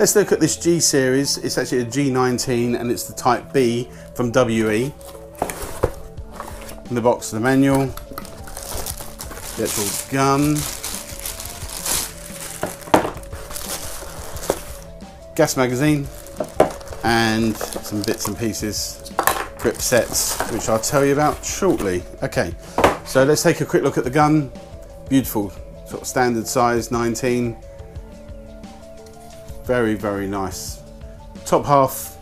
Let's look at this G series. It's actually a G19 and it's the Type B from WE. In the box the manual, the actual gun, gas magazine, and some bits and pieces, grip sets, which I'll tell you about shortly. Okay, so let's take a quick look at the gun. Beautiful, sort of standard size, 19. Very, very nice. Top half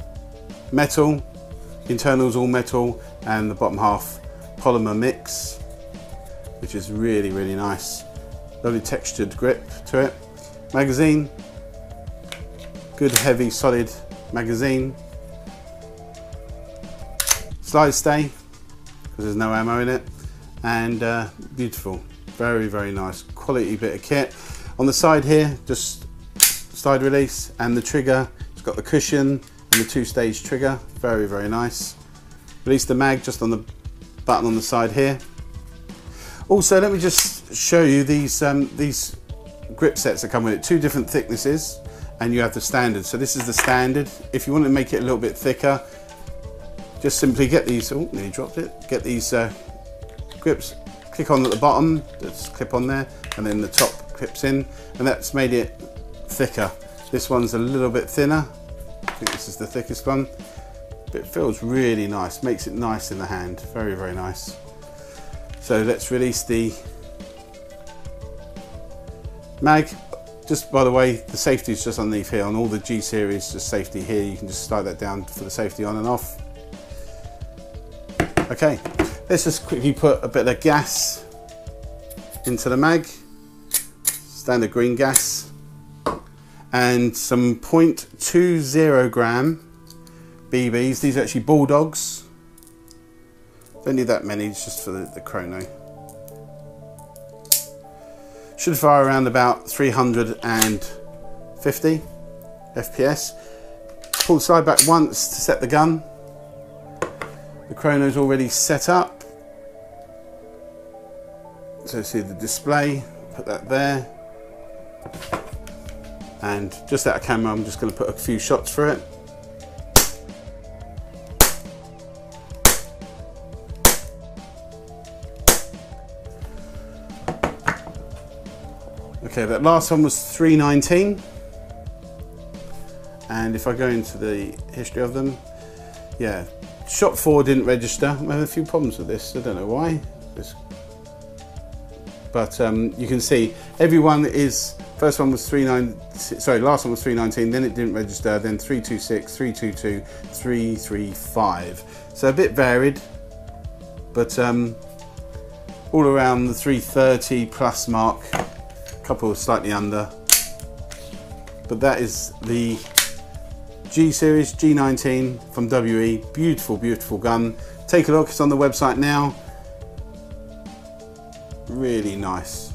metal, internals all metal, and the bottom half polymer mix, which is really, really nice. Lovely textured grip to it. Magazine, good heavy solid magazine. Slide stay, because there's no ammo in it. And uh, beautiful, very, very nice. Quality bit of kit. On the side here, just side release and the trigger. It's got the cushion and the two-stage trigger. Very, very nice. Release the mag just on the button on the side here. Also, let me just show you these um, these grip sets that come with it. Two different thicknesses and you have the standard. So this is the standard. If you want to make it a little bit thicker, just simply get these, oh, nearly dropped it. Get these uh, grips, click on at the bottom, just clip on there, and then the top clips in, and that's made it thicker. This one's a little bit thinner. I think this is the thickest one. But it feels really nice, makes it nice in the hand. Very, very nice. So let's release the mag just by the way, the safety is just underneath here on all the G series, just safety here. You can just slide that down for the safety on and off. Okay, let's just quickly put a bit of gas into the mag, standard green gas, and some 0.20 gram BBs. These are actually Bulldogs. Don't need that many, it's just for the, the chrono. Should fire around about 350 FPS. Pull the slide back once to set the gun. The chrono's already set up. So see the display, put that there. And just out of camera, I'm just going to put a few shots for it. Okay, that last one was 319. And if I go into the history of them, yeah, shot four didn't register. I have a few problems with this. I don't know why. But um, you can see everyone is. First one was 39. Sorry, last one was 319. Then it didn't register. Then 326, 322, 335. So a bit varied, but um, all around the 330 plus mark a couple slightly under but that is the G series G19 from WE beautiful beautiful gun take a look it's on the website now really nice